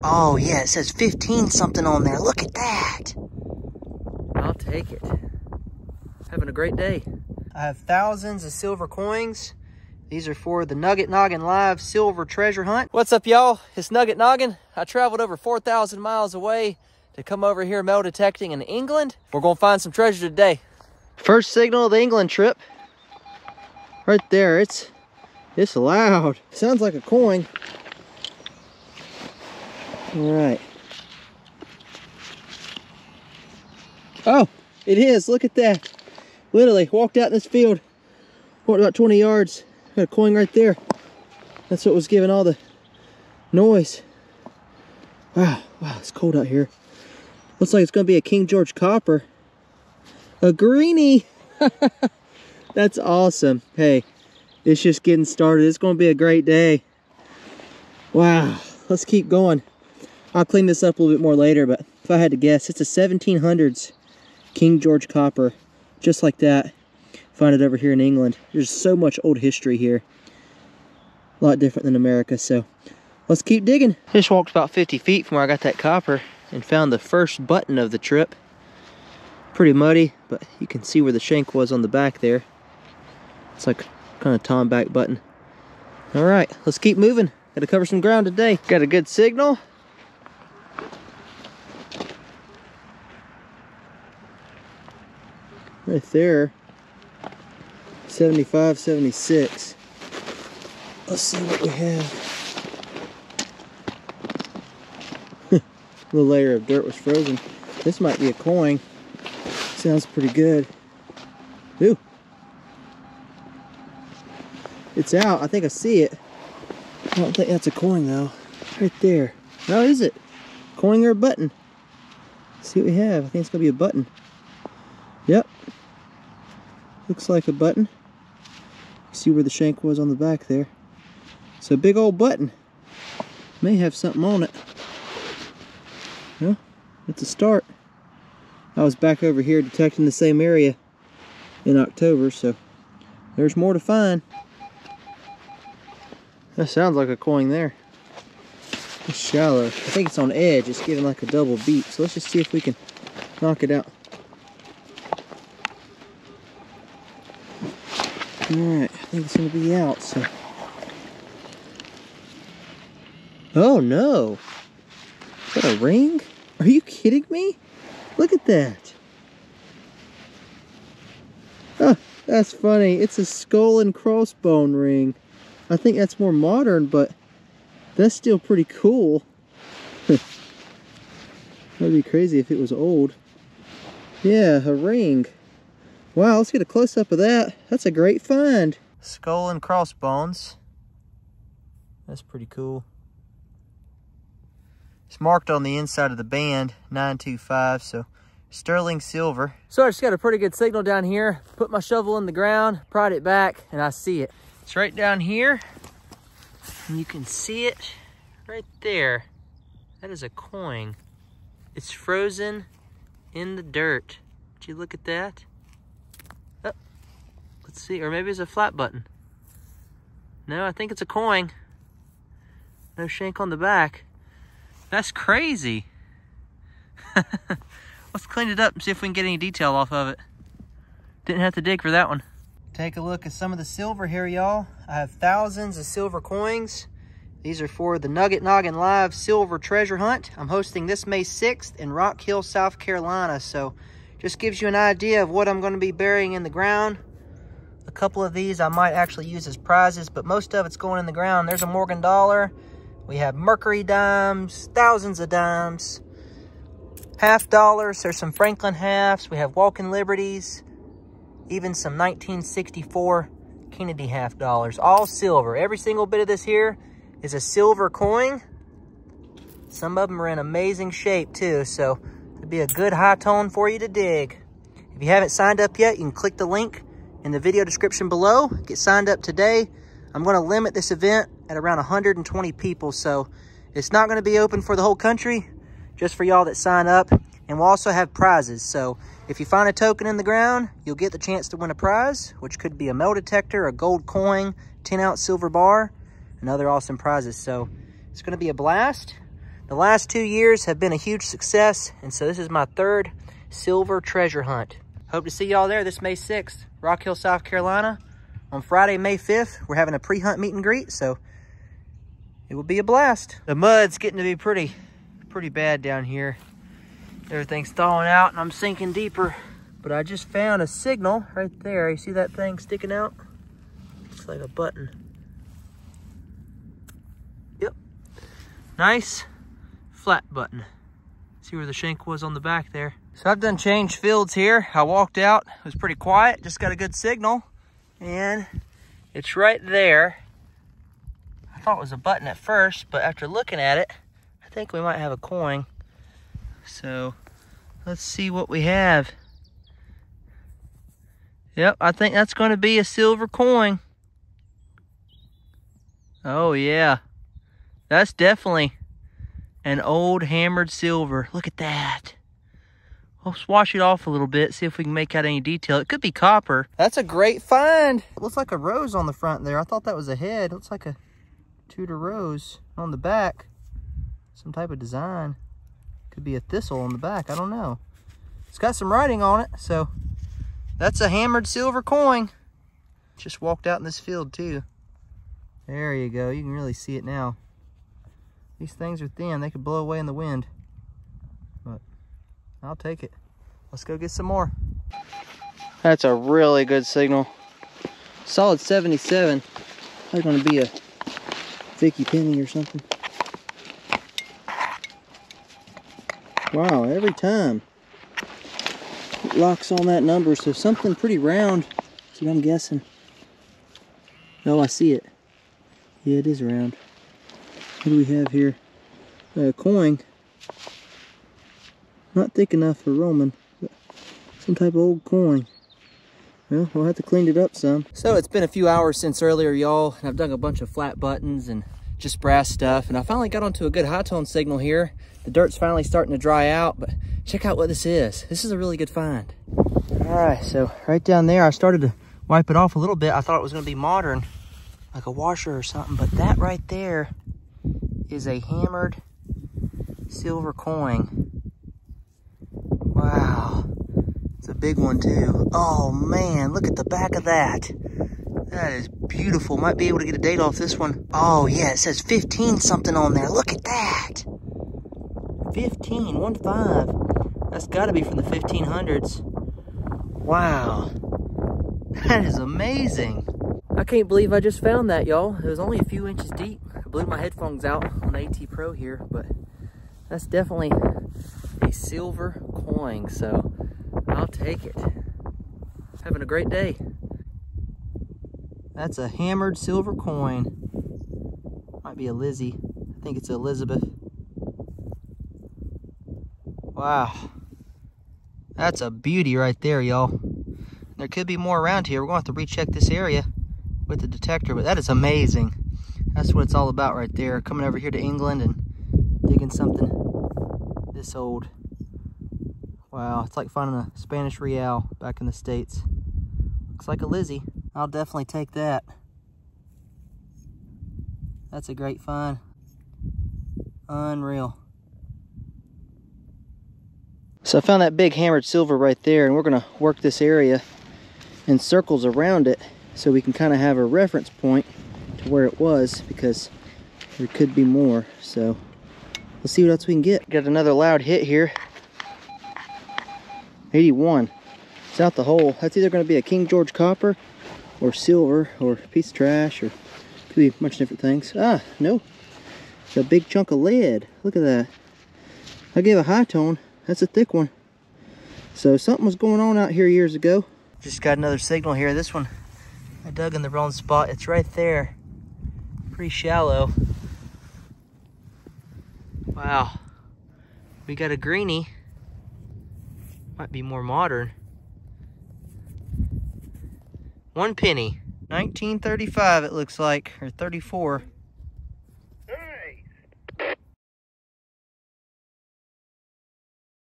Oh, yeah, it says 15 something on there. Look at that. I'll take it. Having a great day. I have thousands of silver coins. These are for the Nugget Noggin Live Silver Treasure Hunt. What's up, y'all? It's Nugget Noggin. I traveled over 4,000 miles away to come over here metal detecting in England. We're going to find some treasure today. First signal of the England trip. Right there, it's it's loud. Sounds like a coin. All right. Oh, it is. Look at that. Literally walked out in this field. Walked about 20 yards. Got a coin right there. That's what was giving all the noise. Wow, wow, it's cold out here. Looks like it's gonna be a King George copper. A greenie. That's awesome. Hey, it's just getting started. It's gonna be a great day. Wow, let's keep going. I'll clean this up a little bit more later, but if I had to guess, it's a 1700s King George copper, just like that. Find it over here in England. There's so much old history here. A lot different than America, so let's keep digging. Just walked about 50 feet from where I got that copper and found the first button of the trip. Pretty muddy, but you can see where the shank was on the back there. It's like kind of tombac button. All right, let's keep moving. Got to cover some ground today. Got a good signal. Right there. 75, 76. Let's see what we have. the layer of dirt was frozen. This might be a coin. Sounds pretty good. Ooh. It's out. I think I see it. I don't think that's a coin though. Right there. How is it? Coin or a button? Let's see what we have. I think it's gonna be a button. Yep. Looks like a button. See where the shank was on the back there. So big old button. May have something on it. Yeah, it's a start. I was back over here detecting the same area in October, so there's more to find. That sounds like a coin there. It's shallow. I think it's on edge. It's giving like a double beat. So let's just see if we can knock it out. Alright, I think it's going to be out, so. Oh no! Is that a ring? Are you kidding me? Look at that. Oh, that's funny. It's a skull and crossbone ring. I think that's more modern, but that's still pretty cool. That'd be crazy if it was old. Yeah, a ring. Wow, let's get a close-up of that. That's a great find. Skull and crossbones. That's pretty cool. It's marked on the inside of the band, 925, so sterling silver. So I just got a pretty good signal down here. Put my shovel in the ground, pried it back, and I see it. It's right down here, and you can see it right there. That is a coin. It's frozen in the dirt. Did you look at that? Let's see, or maybe it's a flat button. No, I think it's a coin. No shank on the back. That's crazy. Let's clean it up and see if we can get any detail off of it. Didn't have to dig for that one. Take a look at some of the silver here, y'all. I have thousands of silver coins. These are for the Nugget Noggin Live Silver Treasure Hunt. I'm hosting this May 6th in Rock Hill, South Carolina. So just gives you an idea of what I'm going to be burying in the ground. A couple of these I might actually use as prizes, but most of it's going in the ground. There's a Morgan dollar. We have Mercury dimes, thousands of dimes, half dollars. There's some Franklin halves. We have Walking Liberties, even some 1964 Kennedy half dollars, all silver. Every single bit of this here is a silver coin. Some of them are in amazing shape too, so it'd be a good high tone for you to dig. If you haven't signed up yet, you can click the link in the video description below. Get signed up today. I'm going to limit this event at around 120 people. So it's not going to be open for the whole country, just for y'all that sign up. And we'll also have prizes. So if you find a token in the ground, you'll get the chance to win a prize, which could be a metal detector, a gold coin, 10 ounce silver bar, and other awesome prizes. So it's going to be a blast. The last two years have been a huge success, and so this is my third silver treasure hunt. Hope to see y'all there this May 6th, Rock Hill, South Carolina. On Friday, May 5th, we're having a pre-hunt meet and greet, so it will be a blast. The mud's getting to be pretty, pretty bad down here. Everything's thawing out and I'm sinking deeper. But I just found a signal right there. You see that thing sticking out? Looks like a button. Yep. Nice flat button. See where the shank was on the back there. So I've done changed fields here. I walked out, it was pretty quiet, just got a good signal. And it's right there. I thought it was a button at first, but after looking at it, I think we might have a coin. So let's see what we have. Yep, I think that's going to be a silver coin. Oh yeah, that's definitely an old hammered silver. Look at that. Let's wash it off a little bit, see if we can make out any detail. It could be copper. That's a great find. It looks like a rose on the front there. I thought that was a head. It looks like a Tudor rose on the back. Some type of design. Could be a thistle on the back. I don't know. It's got some writing on it, so that's a hammered silver coin. Just walked out in this field too. There you go. You can really see it now. These things are thin. They could blow away in the wind. But I'll take it. Let's go get some more. That's a really good signal. Solid 77. That's to be a Vicky Penny or something. Wow, every time it locks on that number. So something pretty round. What I'm guessing. Oh, I see it. Yeah, it is round. What do we have here? A coin. Not thick enough for Roman, some type of old coin. Well, we'll have to clean it up some. So it's been a few hours since earlier, y'all, I've dug a bunch of flat buttons and just brass stuff, and I finally got onto a good high tone signal here. The dirt's finally starting to dry out, but check out what this is. This is a really good find. All right, so right down there, I started to wipe it off a little bit. I thought it was gonna be modern, like a washer or something, but that right there is a hammered silver coin. Wow. It's a big one too. Oh man, look at the back of that. That is beautiful. Might be able to get a date off this one. Oh yeah, it says 15 something on there. Look at that. 15, one five. That's gotta be from the 1500s. Wow. That is amazing. I can't believe I just found that, y'all. It was only a few inches deep. I blew my headphones out on AT Pro here, but that's definitely a silver coin, so I'll take it. Having a great day. That's a hammered silver coin. Might be a Lizzie. I think it's Elizabeth. Wow. That's a beauty right there, y'all. There could be more around here. We're going to have to recheck this area with the detector, but that is amazing. That's what it's all about right there. Coming over here to England and digging something this old. Wow, it's like finding a Spanish real back in the States. Looks like a Lizzie. I'll definitely take that. That's a great find. Unreal. So I found that big hammered silver right there and we're gonna work this area in circles around it so we can kind of have a reference point to where it was because there could be more. So let's see what else we can get. Got another loud hit here. 81. It's out the hole. That's either going to be a King George copper or silver or piece of trash or could be a bunch of different things. Ah, no. It's a big chunk of lead. Look at that. I gave a high tone. That's a thick one. So something was going on out here years ago. Just got another signal here. This one, I dug in the wrong spot. It's right there. Pretty shallow. Wow. We got a greenie. Might be more modern. One penny. 1935 it looks like, or 34.